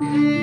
Mm-hmm.